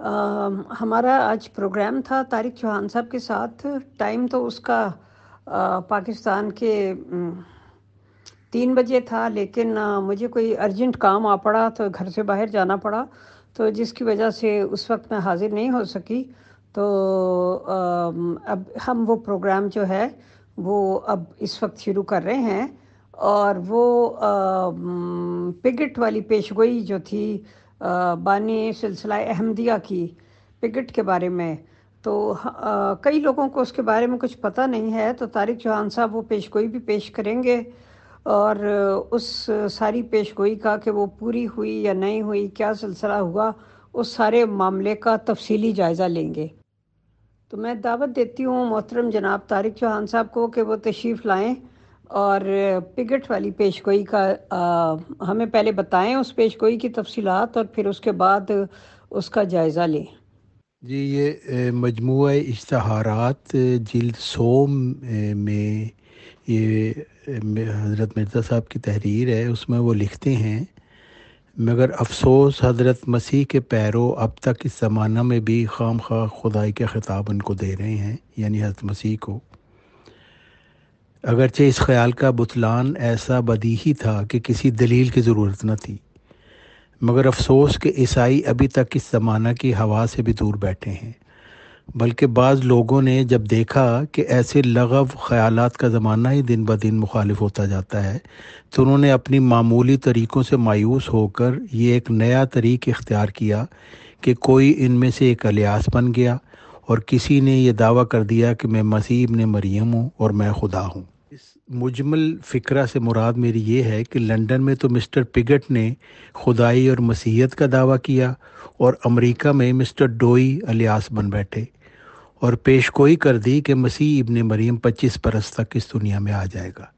अ, हमारा आज प्रोग्राम था तारिक चौहान साहब के साथ। टाइम तो उसका अ, पाकिस्तान के तीन बजे था लेकिन अ, मुझे कोई अर्जेंट काम आ पड़ा तो घर से बाहर जाना पड़ा तो जिसकी वजह से उस वक्त मैं हाज़िर नहीं हो सकी। तो अम, अब हम वो प्रोग्राम जो है वो अब इस वक्त शुरू कर रहे हैं। और वो पिगट वाली पेशगोई जो थी बानी सिलसिला अहमदिया की पिगट के बारे में। तो अ, कई लोगों को उसके बारे में कुछ पता नहीं है तो तारिक चौहान साहब वो पेशगोई भी पेश करेंगे। और उस सारी पेशगोई का कि वो पूरी हुई या नहीं हुई क्या सिलसिला हुआ उस सारे मामले का तफसीली जायज़ा लेंगे। तो मैं दावत देती हूँ मोहतरम जनाब तारिक चौहान साहब को कि वो तशरीफ़ लाएँ। और पिगट वाली पेशगोई का आ, हमें पहले बताएँ उस पेशगोई की तफसीलात और फिर उसके बाद उसका जायज़ा लें। जी ये मजमू इश्तहारात जिल्द सोम में ये हज़रत मिर्ज़ा साहब की तहरीर है उसमें वो लिखते हैं मगर अफसोस हज़रत मसीह के पैरों अब तक इस ज़माना में भी खाम खा खुदाई के ख़िताब उनको दे रहे हैं यानी हज़रत मसीह को। अगरचे इस ख्याल का बुतलान ऐसा बदीही था कि किसी दलील की ज़रूरत न थी। मगर अफसोस कि ईसाई अभी तक इस ज़माना की हवा से भी दूर बैठे हैं। बल्कि बाज़ लोगों ने जब देखा कि ऐसे लगव ख़यालात का ज़माना ही दिन ब दिन मुखालिफ होता जाता है तो उन्होंने अपनी मामूली तरीक़ों से मायूस होकर ये एक नया तरीक़ इख्तियार किया कि कोई इनमें से एक अलियास बन गया और किसी ने यह दावा कर दिया कि मैं मसीह ने मरियम हूँ और मैं खुदा हूँ। मुजमल फ़िक्रा से मुराद मेरी ये है कि लंदन में तो मिस्टर पिगट ने खुदाई और मसीहत का दावा किया और अमेरिका में मिस्टर डोई अलियास बन बैठे और पेश पेशगोई कर दी कि मसीह इब्ने मरीम 25 बरस तक इस दुनिया में आ जाएगा।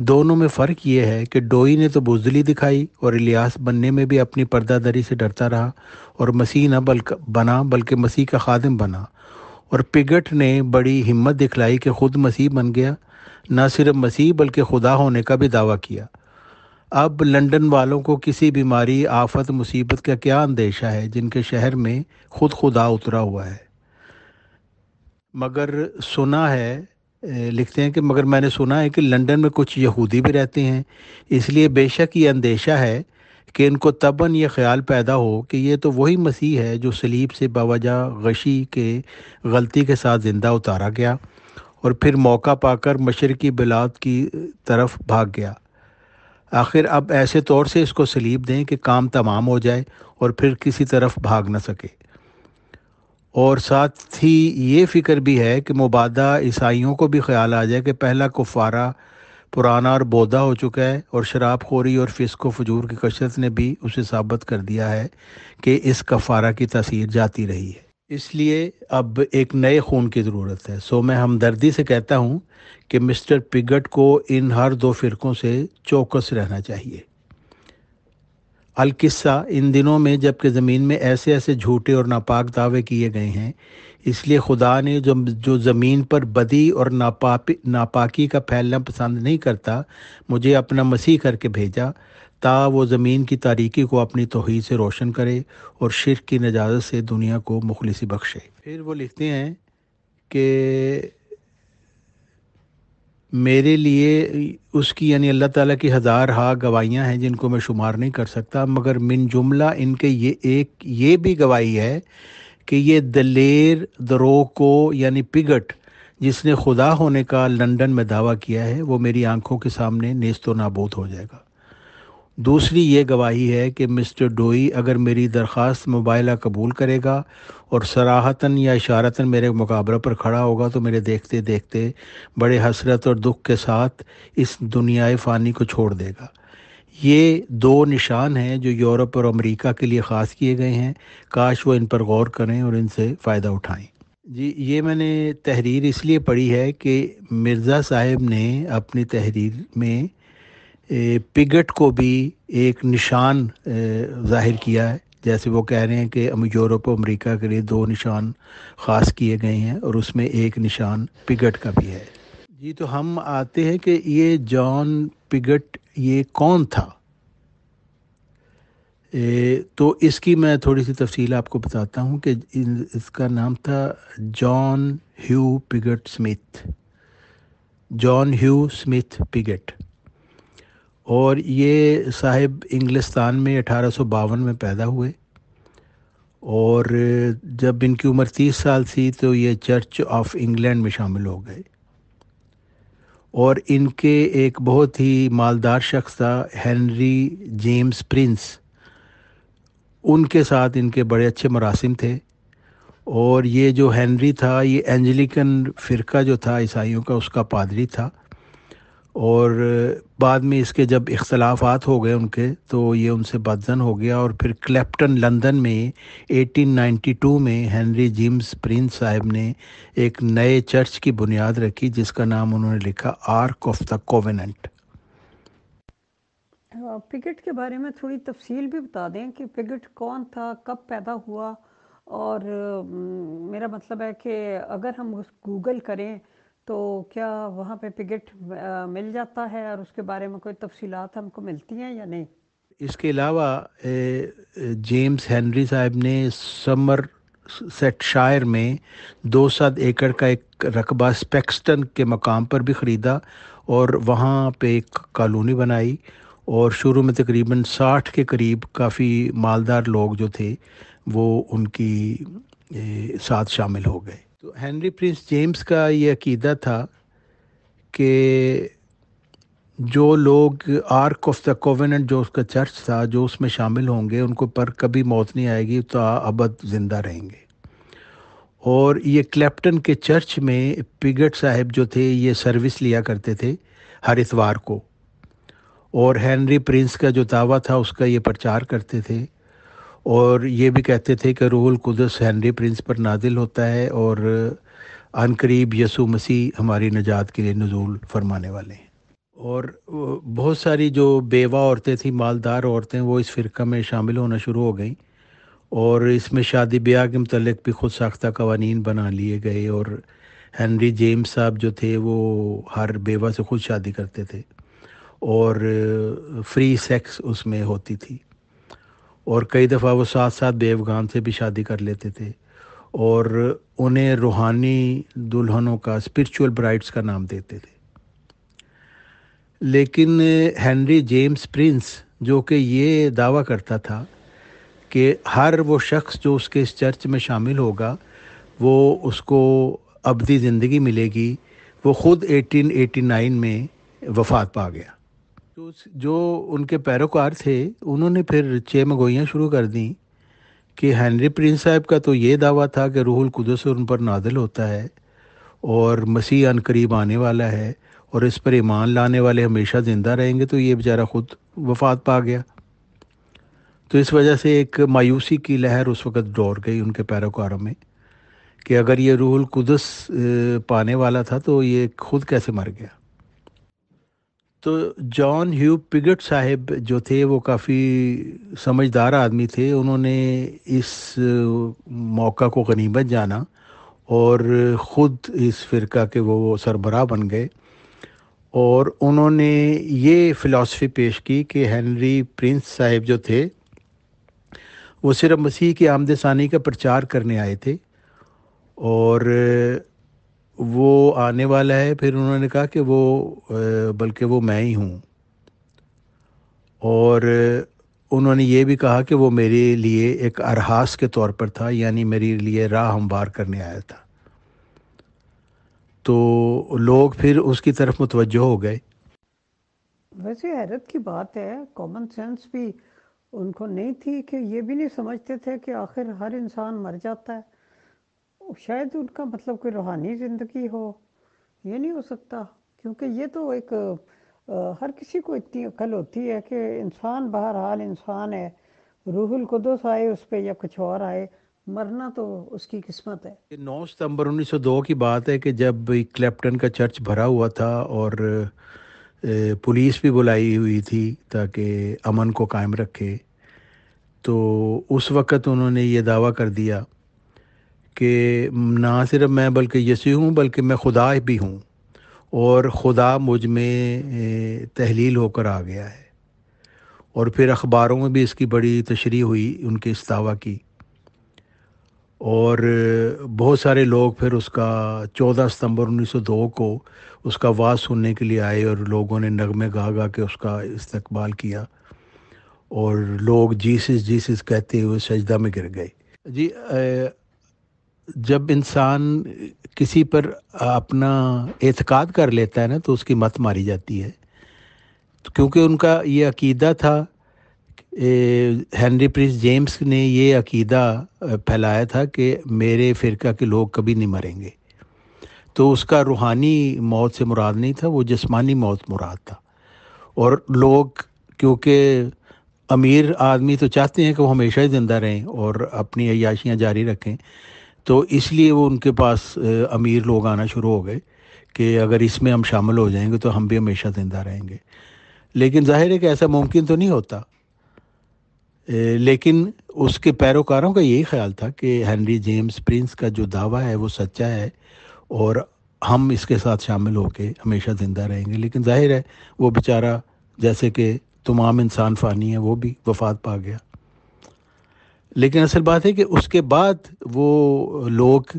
दोनों में फ़र्क ये है कि डोई ने तो बुजदली दिखाई और इलियास बनने में भी अपनी पर्दादरी से डरता रहा और मसीह न बल्कि, बना, बल्कि मसीह का खादम बना। और पिगट ने बड़ी हिम्मत दिखलाई कि ख़ुद मसीह बन गया न सिर्फ़ मसीह बल्कि खुदा होने का भी दावा किया। अब लंदन वालों को किसी बीमारी, आफत, मुसीबत का क्या अंदेशा है, जिनके शहर में खुद खुदा उतरा हुआ है? मगर सुना है लिखते हैं कि मगर मैंने सुना है कि लंदन में कुछ यहूदी भी रहते हैं। इसलिए बेशक ये अंदेशा है कि इनको तबन ये ख्याल पैदा हो कि ये तो वही मसीह है जो सलीब से बावजह गशी के गलती के साथ ज़िंदा उतारा गया। और फिर मौका पाकर मशरकी बिलाद की तरफ़ भाग गया। आखिर अब ऐसे तौर से इसको सलीब दें कि काम तमाम हो जाए और फिर किसी तरफ़ भाग न सके। और साथ ही ये फ़िक्र भी है कि मुबादा ईसाइयों को भी ख्याल आ जाए कि पहला कुफारा पुराना और बोदा हो चुका है और शराब खोरी और फिस्क फजूर की कशरत ने भी उसे साबित कर दिया है कि इस कफ़ारा की तासीर जाती रही है। इसलिए अब एक नए खून की ज़रूरत है। सो मैं हमदर्दी से कहता हूँ कि मिस्टर पिगट को इन हर दो फ़िरक़ों से चौकस रहना चाहिए। अलकिस्सा इन दिनों में जबकि ज़मीन में ऐसे ऐसे झूठे और नापाक दावे किए गए हैं, इसलिए खुदा ने जो जो ज़मीन पर बदी और नापापी, नापाकी का फैलना पसंद नहीं करता, मुझे अपना मसीह करके भेजा। ता वो ज़मीन की तारीकी को अपनी तोहहीद से रोशन करे और शिर की नजाजत से दुनिया को मुखलिसी बख्शे। फिर वो लिखते हैं कि मेरे लिए उसकी यानी अल्लाह ताला की हज़ार हा गवाहियाँ हैं जिनको मैं शुमार नहीं कर सकता, मगर मिन जुमला इनके ये एक, ये भी गवाही है कि ये दलेर, दरो को यानी पिगट जिसने खुदा होने का लंदन में दावा किया है, वो मेरी आँखों के सामने नेस्तो नाबूद हो जाएगा। दूसरी ये गवाही है कि मिस्टर डोई अगर मेरी दरख्वास्त मुबाइला कबूल करेगा और सराहतन या इशारतन मेरे मुकाबले पर खड़ा होगा तो मेरे देखते देखते बड़े हसरत और दुख के साथ इस दुनियाए फ़ानी को छोड़ देगा। ये दो निशान हैं जो यूरोप और अमेरिका के लिए ख़ास किए गए हैं। काश वो इन पर गौर करें और इनसे फ़ायदा उठाएँ। जी, ये मैंने तहरीर इसलिए पढ़ी है कि मिर्ज़ा साहब ने अपनी तहरीर में पिगट को भी एक निशान ज़ाहिर किया है। जैसे वो कह रहे हैं कि यूरोप और अमेरिका के लिए दो निशान ख़ास किए गए हैं और उसमें एक निशान पिगट का भी है। जी तो हम आते हैं कि ये जॉन पिगट ये कौन था? ए, तो इसकी मैं थोड़ी सी तफसील आपको बताता हूँ कि इसका नाम था John Hugh Piggott Smith. John Hugh Smith Piggott. और ये साहिब इंग्लिस्तान में अठारह सौ बावन में पैदा हुए। और जब इनकी उम्र तीस साल थी तो ये चर्च ऑफ़ इंग्लैंड में शामिल हो गए। और इनके एक बहुत ही मालदार शख्स था, हेनरी जेम्स प्रिंस। उनके साथ इनके बड़े अच्छे मरासिम थे। और ये जो हेनरी था, ये एंजलिकन फ़िरका जो था, ईसाइयों का उसका पादरी था। और बाद में इसके जब इख्तलाफात हो गए उनके तो ये उनसे बदजन हो गया और फिर क्लेप्टन लंदन में 1892 में हेनरी जिम्स प्रिंस साहब ने एक नए चर्च की बुनियाद रखी, जिसका नाम उन्होंने लिखा Ark of the Covenant. Piggott के बारे में थोड़ी तफसील भी बता दें कि पिगट कौन था, कब पैदा हुआ और मेरा मतलब है कि अगर हम गूगल करें तो क्या वहाँ पे पिगट मिल जाता है और उसके बारे में कोई तफसीलात हमको मिलती हैं या नहीं? इसके अलावा जेम्स हेनरी साहब ने समर सेट शायर में दो सात एकड़ का एक रकबा स्पेक्सटन के मकाम पर भी ख़रीदा और वहाँ पे एक कॉलोनी बनाई और शुरू में तकरीबन साठ के करीब काफ़ी मालदार लोग जो थे, वो उनकी साथ शामिल हो गए। तो हेनरी प्रिंस जेम्स का ये अकीदा था कि जो लोग आर्क ऑफ़ द कोवेनेंट जो उसका चर्च था, जो उसमें शामिल होंगे, उनको पर कभी मौत नहीं आएगी तो अबद ज़िंदा रहेंगे। और ये क्लेप्टन के चर्च में पिगट साहब जो थे, ये सर्विस लिया करते थे हर इतवार को। और हेनरी प्रिंस का जो दावा था, उसका ये प्रचार करते थे और ये भी कहते थे कि रूहुल कुदस हेनरी प्रिंस पर नादिल होता है और अनकरीब यसु मसीह हमारी नजात के लिए नजूल फरमाने वाले हैं। और बहुत सारी जो बेवा औरतें थी, मालदार औरतें, वो इस फ़िरका में शामिल होना शुरू हो गई और इसमें शादी ब्याह के मतलब भी खुद साख्ता कवानीन बना लिए गए और हेनरी जेम्स साहब जो थे, वो हर बेवा से खुद शादी करते थे और फ्री सेक्स उसमें होती थी। और कई दफ़ा वो साथ साथ बेवगान से भी शादी कर लेते थे और उन्हें रूहानी दुल्हनों का स्पिरिचुअल ब्राइड्स का नाम देते थे। लेकिन हेनरी जेम्स प्रिंस, जो कि ये दावा करता था कि हर वो शख्स जो उसके इस चर्च में शामिल होगा, वो उसको अबदी ज़िंदगी मिलेगी, वो ख़ुद 1889 में वफात पा गया। तो जो उनके पैरोकार थे, उन्होंने फिर छः मगोइयाँ शुरू कर दी कि हेनरी प्रिंस साहब का तो ये दावा था कि रूहुल कुदस उन पर नादल होता है और मसीह अन करीब आने वाला है और इस पर ईमान लाने वाले हमेशा ज़िंदा रहेंगे तो ये बेचारा ख़ुद वफात पा गया। तो इस वजह से एक मायूसी की लहर उस वक़्त दौड़ गई उनके पैरोकारों में कि अगर ये रूहुल कुदस पाने वाला था तो ये खुद कैसे मर गया। तो जॉन ह्यू पिगट साहब जो थे, वो काफ़ी समझदार आदमी थे। उन्होंने इस मौका को गनीमत जाना और ख़ुद इस फ़िरका के वो सरबराह बन गए। और उन्होंने ये फ़िलासफ़ी पेश की कि हेनरी प्रिंस साहब जो थे, वो सिर्फ़ मसीह की आमद का प्रचार करने आए थे। और वो आने वाला है, फिर उन्होंने कहा कि वो बल्कि वो मैं ही हूँ। और उन्होंने ये भी कहा कि वो मेरे लिए एक अरहास के तौर पर था, यानी मेरे लिए राह हमवार करने आया था। तो लोग फिर उसकी तरफ़ मुतवजह हो गए। वैसे हैरत की बात है कॉमन सेंस भी उनको नहीं थी कि ये भी नहीं समझते थे कि आखिर हर इंसान मर जाता है। शायद उनका मतलब कोई रूहानी ज़िंदगी हो, ये नहीं हो सकता। क्योंकि ये तो एक हर किसी को इतनी अकल होती है कि इंसान बहरहाल इंसान है। रूहुल कुदस आए उस पर या कुछ और आए, मरना तो उसकी किस्मत है। नौ सितंबर 1902 की बात है कि जब क्लेप्टन का चर्च भरा हुआ था और पुलिस भी बुलाई हुई थी ताकि अमन को कायम रखे तो उस वक़्त उन्होंने ये दावा कर दिया कि ना सिर्फ़ मैं बल्कि यसी हूँ, बल्कि मैं खुदा भी हूँ और खुदा मुझमें तहलील होकर आ गया है। और फिर अखबारों में भी इसकी बड़ी तशरी हुई, उनके इस दावा की। और बहुत सारे लोग फिर उसका 14 सितंबर 1902 को उसका वाज सुनने के लिए आए और लोगों ने नगमे गा गा के उसका इस्तकबाल किया। और लोग जीसस जीसस कहते हुए सजदा में गिर गए। जी जब इंसान किसी पर अपना एतकाद कर लेता है ना तो उसकी मत मारी जाती है। तो क्योंकि उनका ये अकीदा था हेनरी प्रिंस जेम्स ने ये अकीदा फैलाया था कि मेरे फ़िरका के लोग कभी नहीं मरेंगे। तो उसका रूहानी मौत से मुराद नहीं था, वो जिस्मानी मौत मुराद था। और लोग, क्योंकि अमीर आदमी तो चाहते हैं कि वो हमेशा ही ज़िंदा रहें और अपनी अयाशियाँ जारी रखें तो इसलिए वो उनके पास अमीर लोग आना शुरू हो गए कि अगर इसमें हम शामिल हो जाएँगे तो हम भी हमेशा ज़िंदा रहेंगे। लेकिन ज़ाहिर है कि ऐसा मुमकिन तो नहीं होता। लेकिन उसके पैरोकारों का यही ख्याल था कि हेनरी जेम्स प्रिंस का जो दावा है वो सच्चा है और हम इसके साथ शामिल होकर हमेशा ज़िंदा रहेंगे। लेकिन ज़ाहिर है वो बेचारा, जैसे कि तमाम इंसान फ़ानी है, वो भी वफात पा गया। लेकिन असल बात है कि उसके बाद वो लोग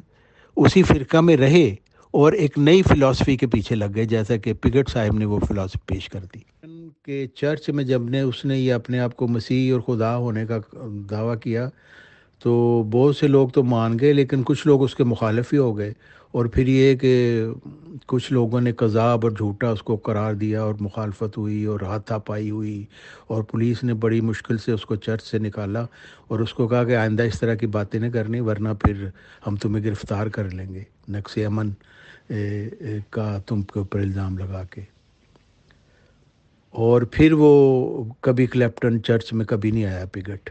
उसी फ़िरका में रहे और एक नई फ़िलासफ़ी के पीछे लग गए, जैसा कि पिगट साहब ने वो फ़िलासफ़ी पेश कर दी। के चर्च में जब ने, उसने ये अपने आप को मसीह और खुदा होने का दावा किया तो बहुत से लोग तो मान गए, लेकिन कुछ लोग उसके मुखालफ ही हो गए। और फिर ये कि कुछ लोगों ने कज़ाब और झूठा उसको करार दिया और मुखालफत हुई और हाथापाई हुई और पुलिस ने बड़ी मुश्किल से उसको चर्च से निकाला और उसको कहा कि आइंदा इस तरह की बातें नहीं करनी, वरना फिर हम तुम्हें गिरफ़्तार कर लेंगे। नक्स अमन का तुम के ऊपर इल्ज़ाम लगा के। और फिर वो कभी क्लेप्टन चर्च में कभी नहीं आया पिगट।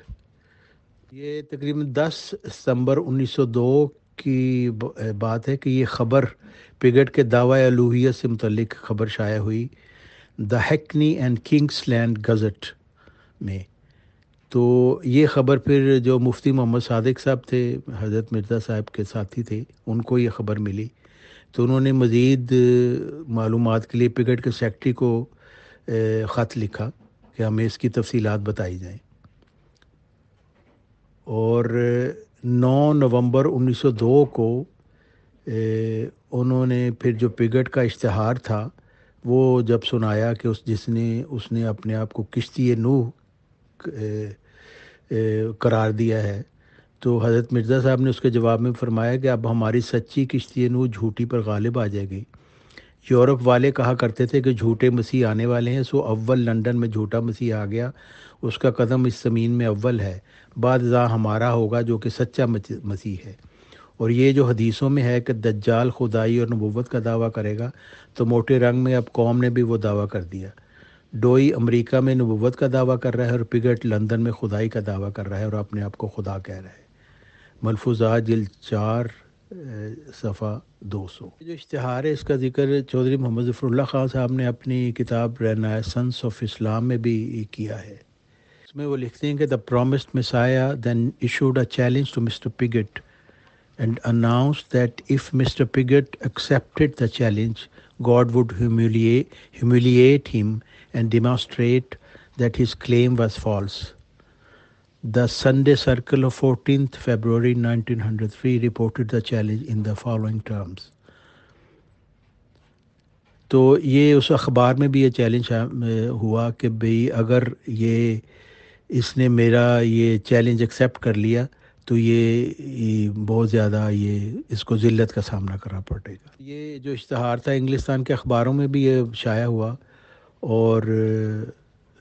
ये तकरीबन 10 सितंबर 1902 की बात है कि ये ख़बर पिगट के दावा अलूहियत से मुतलिक ख़बर शाया हुई, the Hackney and Kingsland Gazette में। तो ये ख़बर फिर जो मुफ्ती मोहम्मद सादिक साहब थे, हज़रत मिर्ज़ा साहब के साथी थे, उनको ये ख़बर मिली। तो उन्होंने मज़ीद मालूम के लिए पिगट के सेक्रेटरी को ख़त लिखा कि हमें इसकी तफसीलात बताई जाएँ। और 9 नवंबर 1902 को उन्होंने फिर जो पिगट का इश्तहार था, वो जब सुनाया कि उस, जिसने, उसने अपने आप को किश्ती नूह करार दिया है तो हज़रत मिर्ज़ा साहब ने उसके जवाब में फरमाया कि अब हमारी सच्ची किश्ती नूह झूठी पर गालिब आ जाएगी। यूरोप वाले कहा करते थे कि झूठे मसीह आने वाले हैं, सो अव्वल लंदन में झूठा मसीह आ गया। उसका कदम इस ज़मीन में अव्वल है। बाद हमारा होगा जो कि सच्चा मसीह है। और ये जो हदीसों में है कि दज्जाल खुदाई और नबूवत का दावा करेगा तो मोटे रंग में अब कौम ने भी वो दावा कर दिया। डोई अमेरिका में नबूवत का दावा कर रहा है और पिगट लंदन में खुदाई का दावा कर रहा है और अपने आप को खुदा कह रहा है। मलफूजा, जिल चार सफ़ा दो सौ। जो इश्तहार है, इसका ज़िक्र चौधरी मोहम्मद जफरल्ला खान साहब ने अपनी किताब रहना सन्स ऑफ़ इस्लाम में भी किया है। इसमें वो लिखते हैं कि the promised Messiah then issued a challenge to mister Piggott and announce that if mister Piggott accepted the challenge, God would humiliate him and demonstrate that his claim was false. The Sunday Circle of 14th February 1903 reported the challenge in the following terms. तो ये उस अखबार में भी ये challenge हुआ कि भाई अगर ये इसने मेरा ये चैलेंज एक्सेप्ट कर लिया तो ये, ये बहुत ज़्यादा ये इसको ज़िल्लत का सामना करना पड़ेगा ये जो इश्तहार था इंग्लिस्तान के अखबारों में भी ये शाया हुआ और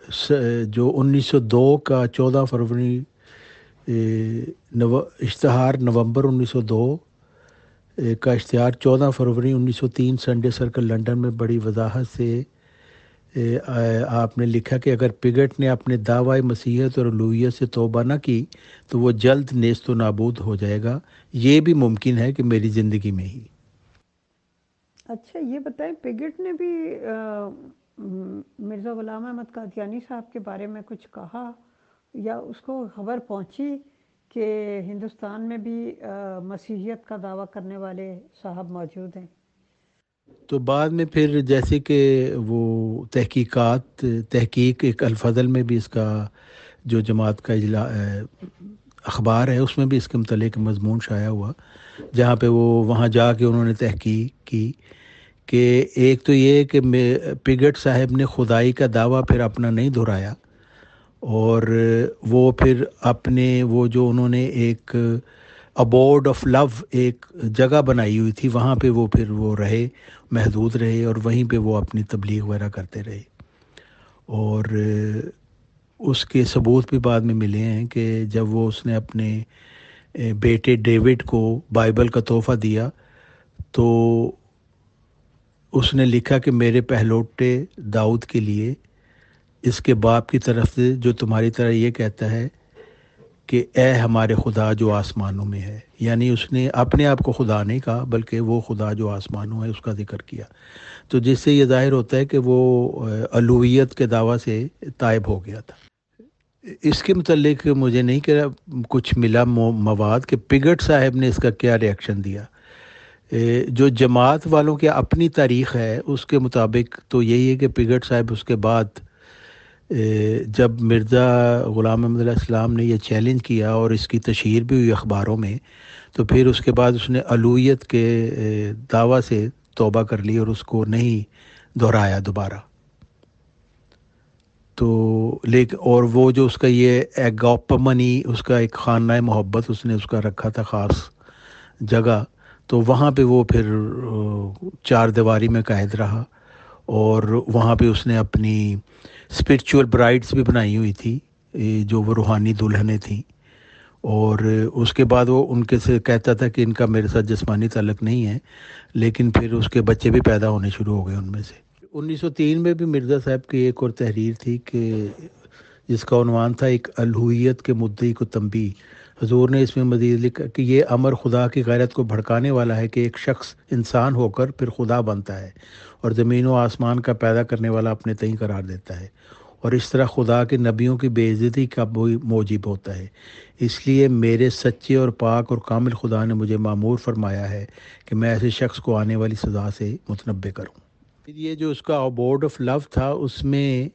जो 1902 का 14 फरवरी नव इश्तहार नवंबर 1902 का इश्तहार 14 फरवरी 1903 संडे सर्कल लंदन में बड़ी वजाहत से आपने लिखा कि अगर पिगट ने अपने दावा मसीहत और लूहियत से तोबा न की तो वो जल्द नेस्त नाबूद हो जाएगा। ये भी मुमकिन है कि मेरी ज़िंदगी में ही। अच्छा ये बताएँ पिगट ने भी आ, मिर्ज़ा ग़ुलाम अहमद कादियानी साहब के बारे में कुछ कहा या उसको खबर पहुँची कि हिंदुस्तान में भी आ, मसीहियत का दावा करने वाले साहब मौजूद हैं? तो बाद में फिर जैसे कि वो तहकीकात तहकीक एक अल्फजल में भी इसका जो जमात का इजला अखबार है उसमें भी इसके मतलब मजमून शाया हुआ जहाँ पे वो वहाँ जाके उन्होंने तहकीक की। कि एक तो ये कि पिगट साहब ने खुदाई का दावा फिर अपना नहीं दोहराया और वो फिर अपने, वो जो उन्होंने एक अबोर्ड ऑफ़ लव एक जगह बनाई हुई थी, वहाँ पे वो फिर वो रहे, महदूद रहे और वहीं पे वो अपनी तबलीग वगैरह करते रहे। और उसके सबूत भी बाद में मिले हैं कि जब वो उसने अपने बेटे डेविड को बाइबल का तोहफ़ा दिया तो उसने लिखा कि मेरे पहलोटे दाऊद के लिए इसके बाप की तरफ़ से जो तुम्हारी तरह ये कहता है कि ए हमारे खुदा जो आसमानों में है। यानी उसने अपने आप को खुदा नहीं कहा, बल्कि वो खुदा जो आसमानों है उसका ज़िक्र किया। तो जिससे ये ज़ाहिर होता है कि वो अलूत के दावा से तायब हो गया था। इसके मतलब मुझे नहीं कह कुछ मिला मवाद कि पिगट साहब ने इसका क्या रिएक्शन दिया। जो जमात वालों की अपनी तारीख़ है, उसके मुताबिक तो यही है कि पिगट साहब उसके बाद जब मिर्ज़ा ग़ुलाम अहमद इस्लाम ने यह चैलेंज किया और इसकी तशहर भी हुई अखबारों में तो फिर उसके बाद उसने अलूत के दावा से तोबा कर ली और उसको नहीं दोहराया दोबारा। तो लेकिन और वो जो उसका ये एगोपमनी उसका एक खाना मोहब्बत उसने उसका रखा था ख़ास जगह तो वहाँ पे वो फिर चार दीवारी में कैद रहा और वहाँ पे उसने अपनी स्पिरिचुअल ब्राइड्स भी बनाई हुई थी जो वो रूहानी दुल्हनें थी। और उसके बाद वो उनके से कहता था कि इनका मेरे साथ जिस्मानी तलक नहीं है, लेकिन फिर उसके बच्चे भी पैदा होने शुरू हो गए उनमें से। 1903 में भी मिर्ज़ा साहब की एक और तहरीर थी कि जिसका उनवान था एक अलहुत के मुद्दे को तंबी हजूर ने इसमें मजीद लिखा कि ये अमर खुदा की गैरत को भड़काने वाला है कि एक शख्स इंसान होकर फिर खुदा बनता है और ज़मीन व आसमान का पैदा करने वाला अपने तई करार देता है और इस तरह खुदा के नबियों की बेइज्जती का भी मौजिब होता है। इसलिए मेरे सच्चे और पाक और कामिल खुदा ने मुझे मामूर फरमाया है कि मैं ऐसे शख्स को आने वाली सज़ा से मुतनबे करूँ। ये जो उसका बोर्ड ऑफ़ लव था, उसमें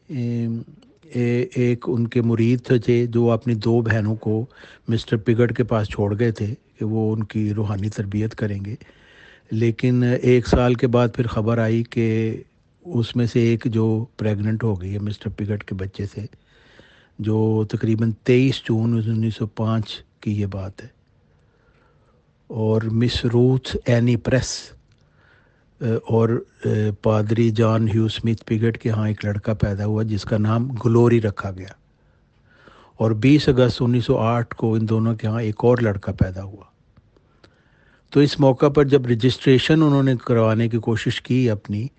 एक उनके मुरीद थे जो अपनी दो बहनों को मिस्टर पिगट के पास छोड़ गए थे कि वो उनकी रूहानी तरबियत करेंगे। लेकिन एक साल के बाद फिर ख़बर आई कि उसमें से एक जो प्रेग्नेंट हो गई है मिस्टर पिगट के बच्चे से, जो तकरीबन तेईस जून 1905 की ये बात है। और मिस रूथ एनी प्रेस और पादरी जॉन ह्यू स्मिथ पिगट के यहाँ एक लड़का पैदा हुआ जिसका नाम ग्लोरी रखा गया। और 20 अगस्त 1908 को इन दोनों के यहाँ एक और लड़का पैदा हुआ। तो इस मौका पर जब रजिस्ट्रेशन उन्होंने करवाने की कोशिश की अपनी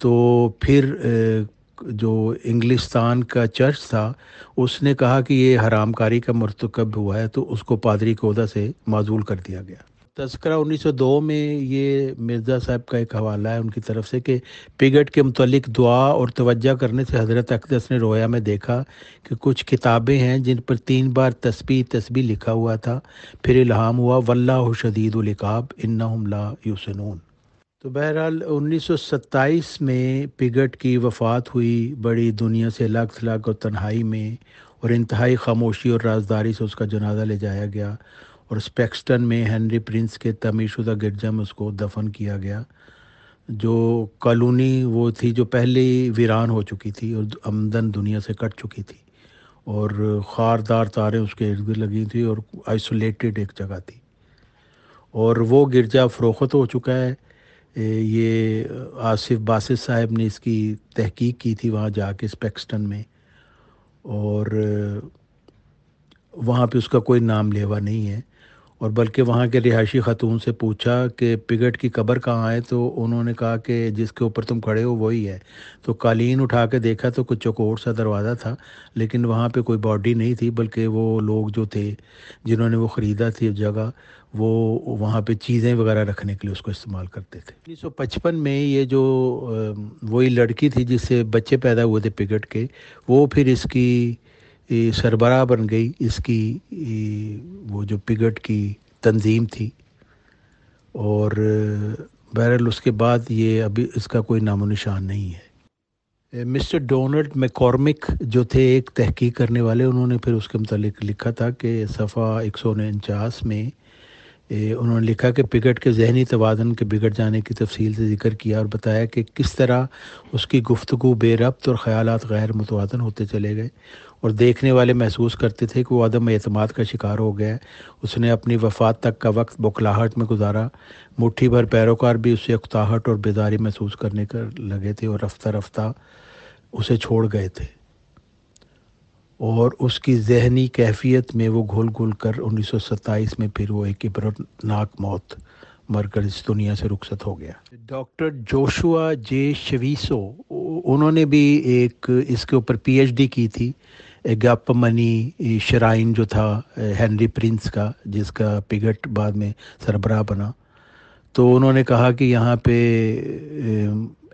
तो फिर जो इंग्लिस्तान का चर्च था, उसने कहा कि ये हरामकारी का मरतकब हुआ है तो उसको पादरी कोदा से माजूल कर दिया गया। तस्करा 1902 में ये मिर्ज़ा साहब का एक हवाला है उनकी तरफ़ से कि पिगट के मतलब दुआ और तवज्जा करने से हज़रत अकदस ने रोया। में देखा कि कुछ किताबें हैं जिन पर तीन बार तस्बी तस्बी लिखा हुआ था। फिर इल्हाम हुआ वल्ला शदीदुलकाब इन्ना यूसनून। तो बहरहाल 1927 में पिगट की वफ़ात हुई बड़ी दुनिया से अलग थलग और तन्हाई में और इंतहाई खामोशी और राजदारी से उसका जनाजा ले जाया गया। और स्पेक्सटन में हेनरी प्रिंस के तमीशुदा गिरजा में उसको दफन किया गया। जो कॉलोनी वो थी, जो पहले वीरान हो चुकी थी और आमदन दुनिया से कट चुकी थी। और खारदार तारें उसके इर्द गिर्द लगी थी और आइसोलेटेड एक जगह थी। और वो गिरजा फ़रोख्त हो चुका है। ये आसिफ बासित साहब ने इसकी तहकीक की थी वहाँ जाके स्पेक्सटन में। और वहाँ पे उसका कोई नाम लेवा नहीं है। और बल्कि वहाँ के रिहायशी ख़तून से पूछा कि पिगट की कब्र कहाँ है तो उन्होंने कहा कि जिसके ऊपर तुम खड़े हो वही है। तो कालीन उठा के देखा तो कुछ चौकोर सा दरवाज़ा था, लेकिन वहाँ पे कोई बॉडी नहीं थी, बल्कि वो लोग जो थे, जिन्होंने वो ख़रीदा थी जगह, वो वहाँ पे चीज़ें वगैरह रखने के लिए उसको इस्तेमाल करते थे। उन्नीस में ये जो वही लड़की थी जिससे बच्चे पैदा हुए थे पिगट के, वो फिर इसकी सरबराह बन गई इसकी वो जो पिगट की तंजीम थी। और, बहरहाल उसके बाद ये अभी इसका कोई नामो निशान नहीं है। मिस्टर डोनल्ड मैकॉर्मिक जो थे एक तहकीक करने वाले, उन्होंने फिर उसके मतलब लिखा था कि सफ़ा एक सौ उनचास में उन्होंने लिखा कि पिगट के जहनी तवादन के बिगड़ जाने की तफसील से ज़िक्र किया और बताया कि किस तरह उसकी गुफ्तु बेरब्त और ख़्याल गैर मुतवादन होते चले गए। और देखने वाले महसूस करते थे कि वो अदम अतमाद का शिकार हो गया है। उसने अपनी वफ़ात तक का वक्त बुखलाहट में गुजारा। मुट्ठी भर पैरोकार भी उसे अख्ताहट और बेदारी महसूस करने कर लगे थे और रफ्ता रफ्ता उसे छोड़ गए थे। और उसकी जहनी कैफियत में वो घुल घुल कर उन्नीस सौ सत्ताईस में फिर वो एक इबरतनाक मौत मरकर इस दुनिया से रुखसत हो गया। डॉक्टर जोशुआ जे शवीसो उन्होंने भी एक, इसके ऊपर पीएचडी की थी। गप मनी शराइन जो था हेनरी प्रिंस का, जिसका पिगट बाद में सरबराह बना। तो उन्होंने कहा कि यहाँ पे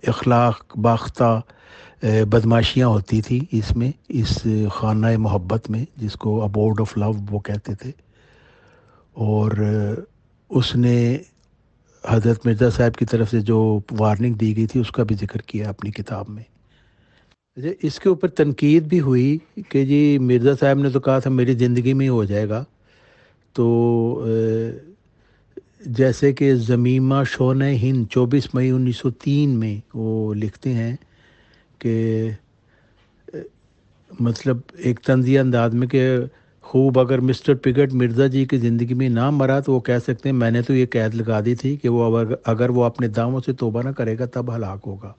अखलाक बाख्ता बदमाशियाँ होती थी इसमें, इस खाना मोहब्बत में, जिसको अबोर्ड ऑफ़ लव वो कहते थे। और उसने हज़रत मिर्ज़ा साहब की तरफ़ से जो वार्निंग दी गई थी, उसका भी ज़िक्र किया अपनी किताब में। इसके ऊपर तनकीद भी हुई कि जी मिर्ज़ा साहब ने तो कहा था मेरी ज़िंदगी में ही हो जाएगा। तो जैसे कि ज़मीमा शोन हिंद 24 मई 1903 में वो लिखते हैं कि मतलब एक तंजिया अंदाज में कि खूब अगर मिस्टर पिगट मिर्ज़ा जी की ज़िंदगी में ना मरा तो वो कह सकते हैं, मैंने तो ये कैद लगा दी थी कि वो अगर अगर वो अपने दामों से तोबा ना करेगा तब हलाक होगा।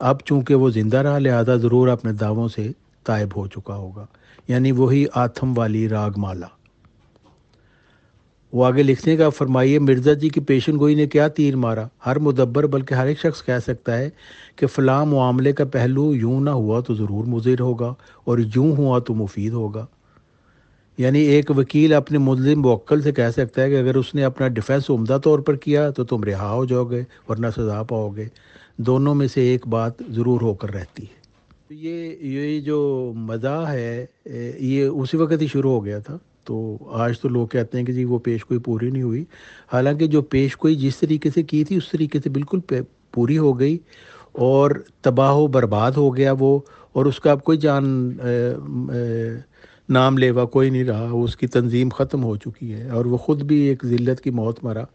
अब चूँकि वो ज़िंदा रहा, लिहाजा ज़रूर अपने दावों से तायब हो चुका होगा। यानी वही आथम वाली रागमाला। वो आगे लिखने का फरमाइए, मिर्ज़ा जी की पेशन गोई ने क्या तीर मारा? हर मुदब्बर, बल्कि हर एक शख्स कह सकता है कि फ़लाँ मामले का पहलू यूँ ना हुआ तो ज़रूर मुजिर होगा, और यूँ हुआ तो मुफीद होगा। यानी एक वकील अपने मुलिम वक्ल से कह सकता है कि अगर उसने अपना डिफेंस उमदा तौर पर किया तो तुम रिहा हो जाओगे, वरना सजा पाओगे। दोनों में से एक बात ज़रूर होकर रहती है। तो ये ये जो मज़ा है ये उसी वक्त ही शुरू हो गया था। तो आज तो लोग कहते हैं कि जी वो पेश कोई पूरी नहीं हुई। हालाँकि जो पेश कोई जिस तरीके से की थी उस तरीके से बिल्कुल पूरी हो गई और तबाह बर्बाद हो गया वो और उसका अब कोई जान ए, ए, नाम लेवा कोई नहीं रहा। उसकी तंजीम ख़त्म हो चुकी है और वो ख़ुद भी एक ज़िल्लत की मौत मरा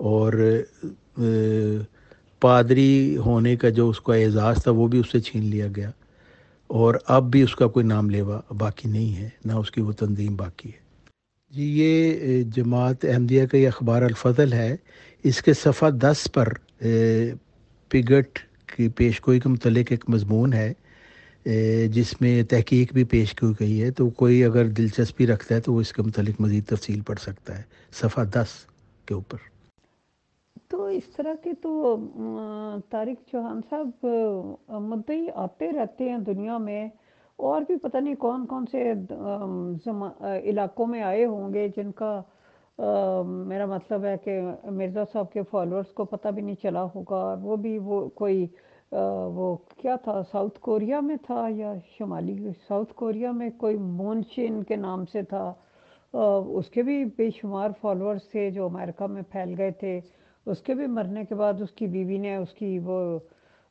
और ए, पादरी होने का जो उसका एजाज़ था, वो भी उससे छीन लिया गया। और अब भी उसका कोई नाम लेवा बाकी नहीं है, ना उसकी वो तंजीम बाकी है। जी, ये जमात अहमदिया का ये अखबार अलफजल है। इसके सफ़ा दस पर पिगट की पेश गोई के मतलब एक मजमून है जिसमें तहकीक भी पेश की गई है। तो कोई अगर दिलचस्पी रखता है तो वो इसके मतलब मज़ीद तफसील पढ़ सकता है। सफ़ा दस के ऊपर। इस तरह के तो तारिक चौहान साहब मुद्दे आते रहते हैं दुनिया में। और भी पता नहीं कौन कौन से इलाकों में आए होंगे जिनका मेरा मतलब है कि मिर्ज़ा साहब के फॉलोअर्स को पता भी नहीं चला होगा। और वो भी, वो कोई वो क्या था साउथ कोरिया में था या शुमाली साउथ कोरिया में कोई मोनशिन के नाम से था। उसके भी बेशुमार फॉलोअर्स थे जो अमेरिका में फैल गए थे। उसके भी मरने के बाद उसकी बीवी ने उसकी वो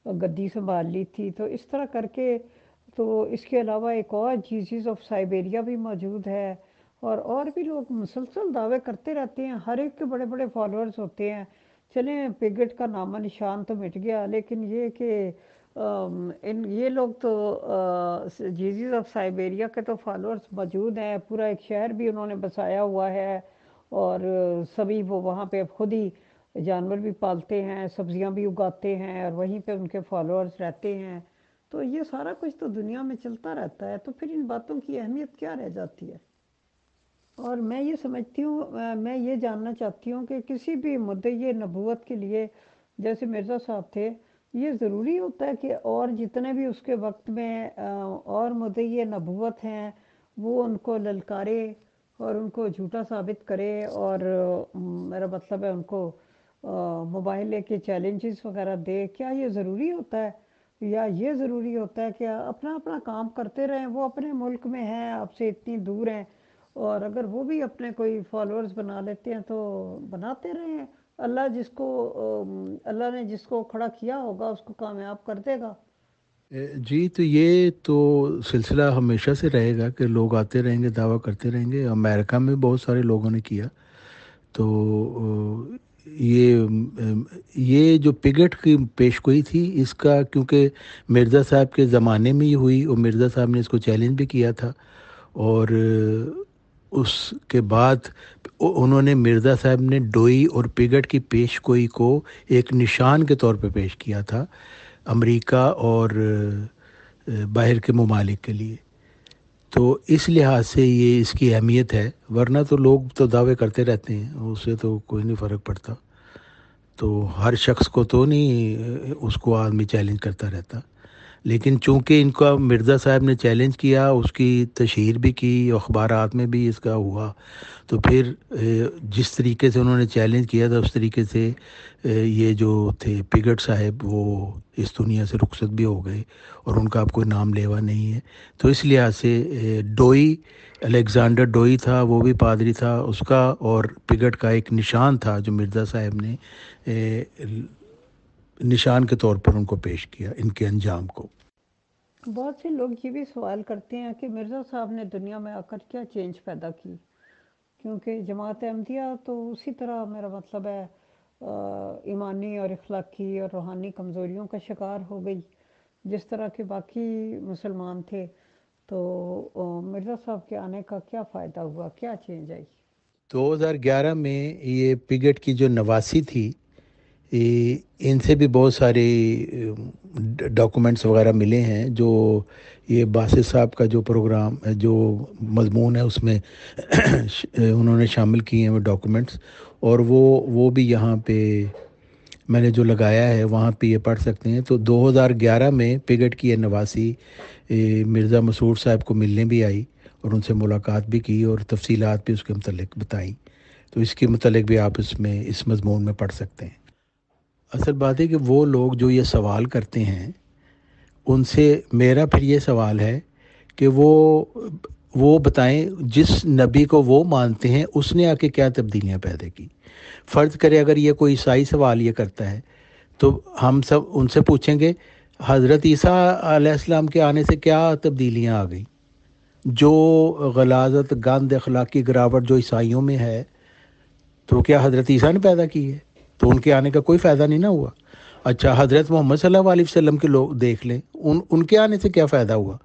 गद्दी संभाल ली थी। तो इस तरह करके तो इसके अलावा एक और जीजीज ऑफ़ साइबेरिया भी मौजूद है और और भी लोग मुसलसल दावे करते रहते हैं। हर एक के बड़े बड़े फॉलोअर्स होते हैं। चलें, पिगट का नामा निशान तो मिट गया, लेकिन ये कि इन, ये लोग तो जीजीज ऑफ़ साइबेरिया के तो फॉलोअर्स मौजूद हैं। पूरा एक शहर भी उन्होंने बसाया हुआ है और सभी वो वहाँ पे खुद ही जानवर भी पालते हैं, सब्ज़ियाँ भी उगाते हैं और वहीं पे उनके फॉलोअर्स रहते हैं। तो ये सारा कुछ तो दुनिया में चलता रहता है तो फिर इन बातों की अहमियत क्या रह जाती है? और मैं ये समझती हूँ मैं ये जानना चाहती हूँ कि किसी भी मुद्दे, ये नबूत के लिए, जैसे मिर्ज़ा साहब थे, ये ज़रूरी होता है कि और जितने भी उसके वक्त में और मुद्दे, ये नबूत हैं, वो उनको ललकारे और उनको झूठा साबित करे और मेरा मतलब है उनको मोबाइल लेके चैलेंजेस वगैरह दे क्या ये ज़रूरी होता है? या ये ज़रूरी होता है कि अपना अपना काम करते रहें, वो अपने मुल्क में हैं, आपसे इतनी दूर हैं, और अगर वो भी अपने कोई फॉलोअर्स बना लेते हैं तो बनाते रहें। अल्लाह जिसको अल्लाह ने जिसको खड़ा किया होगा, उसको कामयाब कर देगा। जी तो ये तो सिलसिला हमेशा से रहेगा कि लोग आते रहेंगे, दावा करते रहेंगे। अमेरिका में बहुत सारे लोगों ने किया। तो ये ये जो पिगट की पेशगोई थी, इसका क्योंकि मिर्ज़ा साहब के ज़माने में ही हुई और मिर्ज़ा साहब ने इसको चैलेंज भी किया था और उसके बाद उन्होंने मिर्ज़ा साहब ने डोई और पिगट की पेशगोई को एक निशान के तौर पे पेश किया था अमेरिका और बाहर के ममालिक के लिए। तो इस लिहाज से ये इसकी अहमियत है, वरना तो लोग तो दावे करते रहते हैं, उससे तो कोई नहीं फ़र्क पड़ता। तो हर शख्स को तो नहीं, उसको आदमी चैलेंज करता रहता। लेकिन चूँकि इनका मिर्ज़ा साहब ने चैलेंज किया, उसकी तशहर भी की अखबार में भी इसका हुआ तो फिर जिस तरीके से उन्होंने चैलेंज किया था, उस तरीके से ये जो थे पिगट साहब, वो इस दुनिया से रुखसत भी हो गए और उनका अब कोई नाम लेवा नहीं है। तो इस लिहाज से डोई, अलेक्ज़ांडर डोई था, वो भी पादरी था, उसका और पिगट का एक निशान था जो मिर्ज़ा साहब ने निशान के तौर पर उनको पेश किया इनके अंजाम को। बहुत से लोग ये भी सवाल करते हैं कि मिर्ज़ा साहब ने दुनिया में आकर क्या चेंज पैदा की? क्योंकि जमात अहमदिया तो उसी तरह मेरा मतलब है ईमानी और अखलाकी और रूहानी कमज़ोरियों का शिकार हो गई। जिस तरह के बाकी मुसलमान थे तो मिर्ज़ा साहब के आने का क्या फ़ायदा हुआ? क्या चेंज आई? 2011 में ये पिगट की जो नवासी थी इनसे भी बहुत सारे डॉक्यूमेंट्स वगैरह मिले हैं, जो ये बासित साहब का जो प्रोग्राम जो मजमून है उसमें उन्होंने शामिल किए हैं वो डॉक्यूमेंट्स और वो वो भी यहाँ पे मैंने जो लगाया है, वहाँ पे ये पढ़ सकते हैं। तो 2011 में पिगट की यह नवासी मिर्ज़ा मसूद साहब को मिलने भी आई, और उनसे मुलाकात भी की, और तफसीलात भी उसके मतलब बताई। तो इसके मतलब भी आप इसमें, इस मजमून में पढ़ सकते हैं। असल बात है कि वो लोग जो ये सवाल करते हैं, उनसे मेरा फिर ये सवाल है कि वो वो बताएँ जिस नबी को वो मानते हैं, उसने आके क्या तब्दीलियाँ पैदा की। फ़र्ज़ करें अगर ये कोई ईसाई सवाल ये करता है तो हम सब उनसे पूछेंगे, हज़रत ईसा के आने से क्या तब्दीलियाँ आ गई? जो गलाजत, गंद, अखलाकी, गिरावट जो ईसाइयों में है तो क्या हज़रत ईसा ने पैदा की है? तो उनके आने का कोई फ़ायदा नहीं ना हुआ। अच्छा हज़रत मोहम्मद सल्लल्लाहु वसल्लम के लोग देख लें, उन, उनके आने से क्या फ़ायदा हुआ?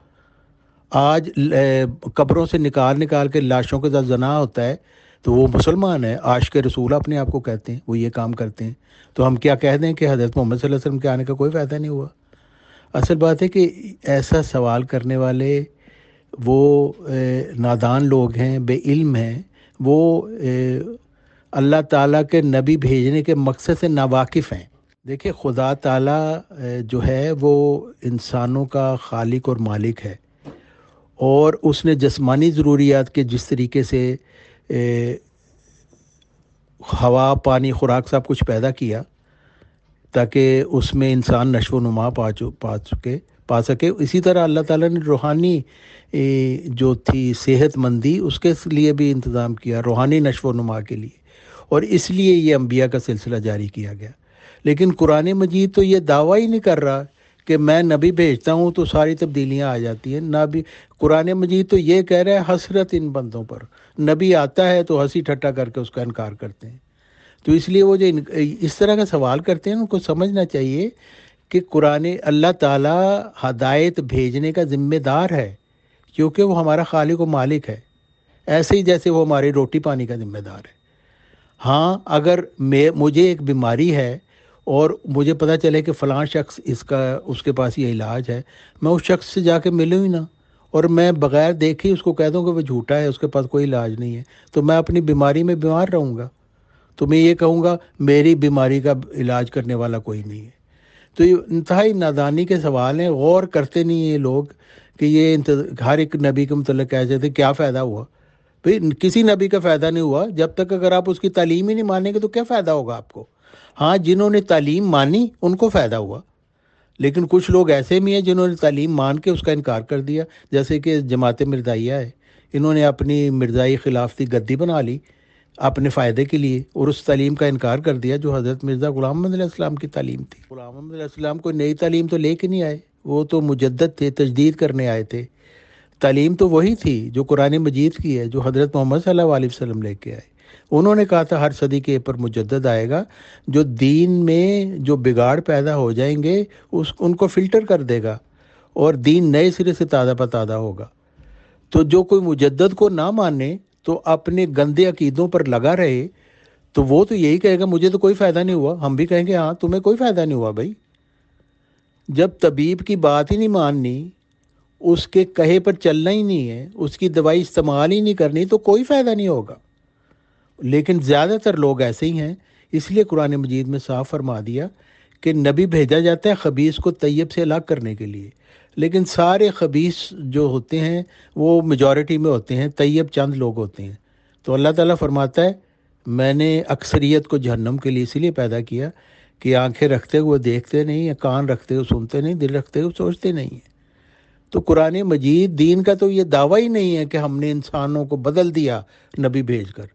आज कब्रों से निकाल निकाल के लाशों के साथ जना होता है तो वो मुसलमान है आश के रसूल अपने आप को कहते हैं, वो ये काम करते हैं। तो हम क्या कह दें कि हज़रत मोहम्मद वसल्लम के आने का कोई फ़ायदा नहीं हुआ? असल बात है कि ऐसा सवाल करने वाले वो नादान लोग हैं बेइल्म हैं, वो अल्लाह ताला के नबी भेजने के मकसद से नावाकिफ़ हैं। देखिए, खुदा ताला जो है, वो इंसानों का खालिक और मालिक है। और उसने जस्मानी ज़रूरियात के जिस तरीके से हवा, पानी, खुराक सब कुछ पैदा किया, ताकि उसमें इंसान नशो नुमा पा चु, पा चुके, पा सके। इसी तरह अल्लाह ताला ने रूहानी जो थी सेहतमंदी, उसके लिए भी इंतज़ाम किया, रूहानी नशो नुमा के लिए। और इसलिए ये अम्बिया का सिलसिला जारी किया गया। लेकिन कुरान मजीद तो ये दावा ही नहीं कर रहा कि मैं नबी भेजता हूँ तो सारी तब्दीलियाँ आ जाती हैं। नबी, कुरान मजीद तो ये कह रहा है, हसरत इन बंदों पर। नबी आता है तो हँसी ठट्टा करके उसका इनकार करते हैं। तो इसलिए वो जो इस तरह का सवाल करते हैं, उनको समझना चाहिए कि कुरान अल्लाह ताला हदायत भेजने का ज़िम्मेदार है, क्योंकि वो हमारा खालिक व मालिक है। ऐसे ही जैसे वो हमारी रोटी पानी का ज़िम्मेदार है। हाँ अगर मैं, मुझे एक बीमारी है और मुझे पता चले कि फ़लाँ शख्स इसका, उसके पास ये इलाज है, मैं उस शख्स से जाके मिलूँ ही ना। और मैं बग़ैर देखे उसको कह दूँ कि वो झूठा है, उसके पास कोई इलाज नहीं है तो मैं अपनी बीमारी में बीमार रहूँगा। तो मैं ये कहूँगा, मेरी बीमारी का इलाज करने वाला कोई नहीं है। तो ये इंतहाई नादानी के सवाल हैं, गौर करते नहीं ये लोग कि ये हर एक नबी के मतलब कह जाते क्या फ़ायदा हुआ? भाई, किसी नबी का फ़ायदा नहीं हुआ। जब तक अगर आप उसकी तालीम ही नहीं मानेंगे तो क्या फ़ायदा होगा आपको? हाँ जिन्होंने तालीम मानी, उनको फ़ायदा हुआ। लेकिन कुछ लोग ऐसे भी हैं जिन्होंने तालीम मान के उसका इनकार कर दिया। जैसे कि जमात मिर्ज़ाइया है। इन्होंने अपनी मिर्ज़ाई ख़िलाफ ख़िलाफ़ती गद्दी बना ली अपने फ़ायदे के लिए और उस तालीम का इनकार कर दिया जो हज़रत मिर्ज़ा ग़ुलाम इस्लाम की तालीम थी। ग़ुलाम इस्लाम कोई नई तालीम तो लेके नहीं आए। वो तो मुजद्द थे, तजदीद करने आए थे। तालीम तो वही थी जो कुरान मजीद की है, जो हज़रत मोहम्मद सल्लल्लाहु अलैहि वसल्लम लेके आए। उन्होंने कहा था, हर सदी के ऊपर मुजद आएगा, जो दीन में जो बिगाड़ पैदा हो जाएँगे, उस, उनको फ़िल्टर कर देगा और दीन नए सिरे से ताज़ा पताज़ा होगा। तो जो कोई मुजद्द को ना माने तो अपने गंदे अकीदों पर लगा रहे तो वो तो यही कहेगा, मुझे तो कोई फ़ायदा नहीं हुआ। हम भी कहेंगे हाँ तुम्हें कोई फ़ायदा नहीं हुआ भाई। जब तबीब की बात ही नहीं माननी उसके कहे पर चलना ही नहीं है, उसकी दवाई इस्तेमाल ही नहीं करनी तो कोई फ़ायदा नहीं होगा। लेकिन ज़्यादातर लोग ऐसे ही हैं, इसलिए कुरान मजीद में साफ़ फरमा दिया कि नबी भेजा जाता है खबीस को तैयब से अलग करने के लिए। लेकिन सारे खबीस जो होते हैं, वो मेजॉरिटी में होते हैं, तैयब चंद लोग होते हैं। तो अल्लाह ताला फरमाता है, मैंने अक्सरियत को जहन्नम के लिए इसीलिए पैदा किया कि आँखें रखते हुए देखते नहीं, कान रखते हुए सुनते नहीं, दिल रखते हुए सोचते नहीं हैं। तो कुरान मजीद दीन का तो ये दावा ही नहीं है कि हमने इंसानों को बदल दिया नबी भेजकर।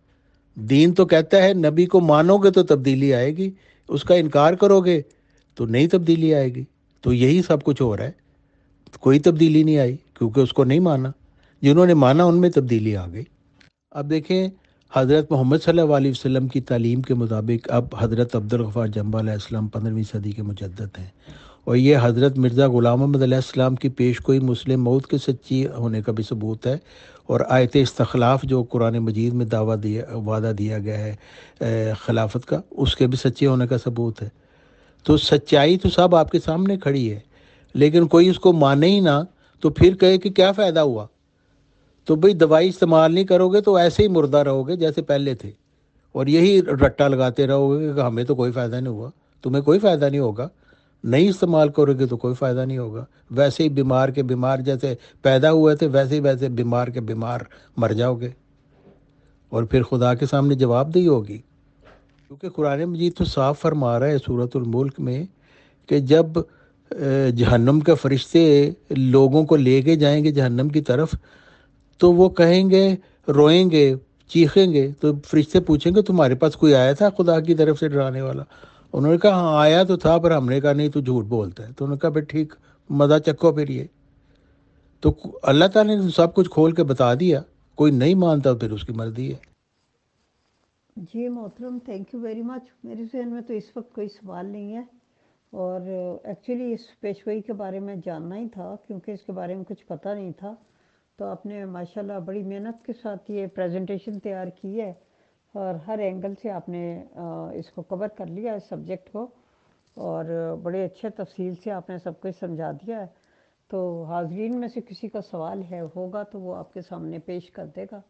दीन तो कहता है, नबी को मानोगे तो तब्दीली आएगी, उसका इनकार करोगे तो नई तब्दीली आएगी। तो यही सब कुछ हो रहा है। कोई तब्दीली नहीं आई, क्योंकि उसको नहीं माना। जिन्होंने माना, उनमें तब्दीली आ गई। अब देखें, हज़रत मोहम्मद सल्लल्लाहु अलैहि वसल्लम की तालीम के मुताबिक अब हज़रत अब्दुल गफ़ार जम्बा पंद्रहवीं सदी के मुजद्द हैं। और ये हज़रत मिर्ज़ा ग़ुलाम अहमद की पेश कोई मुस्लिम मौत के सच्ची होने का भी सबूत है और आयत इस्तलाफ जो कुरान मजीद में दावा दिया, वादा दिया गया है खिलाफत का, उसके भी सच्चे होने का सबूत है। तो सच्चाई तो सब आपके सामने खड़ी है, लेकिन कोई उसको माने ही ना तो फिर कहे कि क्या फ़ायदा हुआ? तो भाई दवाई इस्तेमाल नहीं करोगे तो ऐसे ही मुर्दा रहोगे जैसे पहले थे। और यही रट्टा लगाते रहोगे कि हमें तो कोई फ़ायदा नहीं हुआ, तुम्हें कोई फ़ायदा नहीं होगा। नहीं इस्तेमाल करोगे तो कोई फ़ायदा नहीं होगा। वैसे ही बीमार के बीमार जैसे पैदा हुए थे, वैसे ही वैसे बीमार के बीमार मर जाओगे। और फिर खुदा के सामने जवाब दी होगी। क्योंकि कुरान मजीद तो साफ़ फरमा रहा है सूरतुल मुल्क में कि जब जहन्नम के फरिश्ते लोगों को लेके जाएँगे जहन्नम की तरफ़ तो वो कहेंगे, रोएँगे, चीखेंगे तो फरिश्ते पूछेंगे, तुम्हारे पास कोई आया था खुदा की तरफ़ से डराने वाला? उन्होंने कहा हाँ आया तो था, पर हमने कहा, नहीं तो झूठ बोलता है। तो उन्होंने कहा भाई ठीक मज़ा चक्को फिर ये। तो अल्लाह ताला ने सब कुछ खोल के बता दिया। कोई नहीं मानता, फिर उसकी मर्ज़ी है। जी, मोहतरम थैंक यू वेरी मच मेरे जहन में तो इस वक्त कोई सवाल नहीं है। और एक्चुअली इस पेशवाई के बारे में जानना ही था, क्योंकि इसके बारे में कुछ पता नहीं था। तो आपने, माशाल्लाह, बड़ी मेहनत के साथ ये प्रेजेंटेशन तैयार की है। और हर एंगल से आपने इसको कवर कर लिया इस सब्जेक्ट को और बड़े अच्छे तफसील से आपने सब कुछ समझा दिया है। तो हाजरीन में से किसी का सवाल है, होगा तो वो आपके सामने पेश कर देगा।